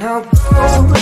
now go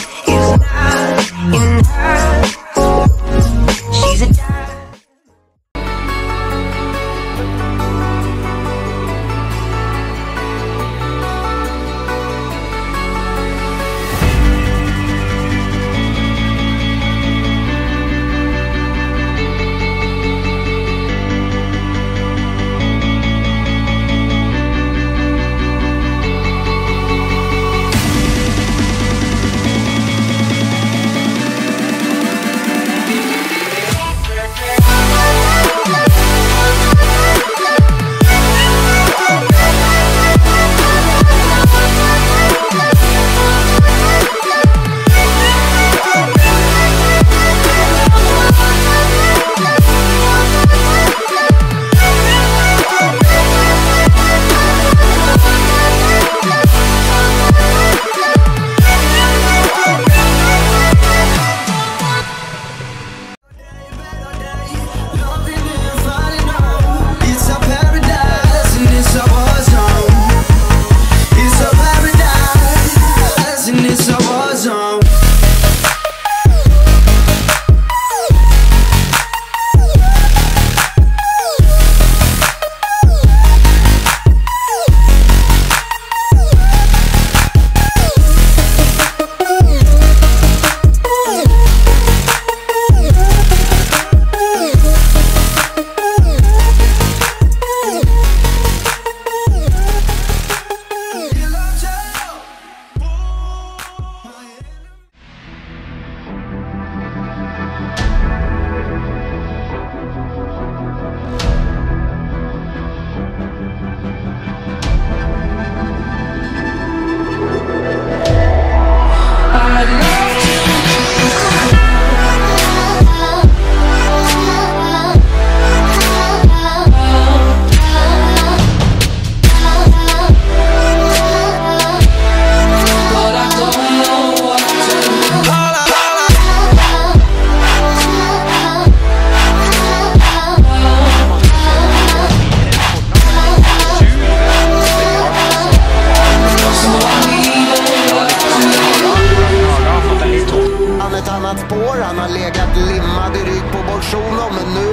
annat spår, han har legat limmad i rygg på Bolsjunov men nu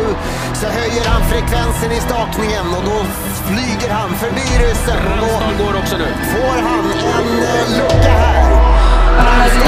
så höjer han frekvensen i stakningen och då flyger han förbi ryssen. Och då går också nu. får han en eh, lucka här.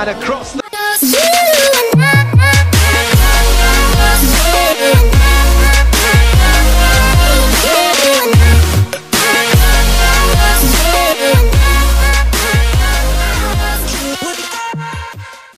and across the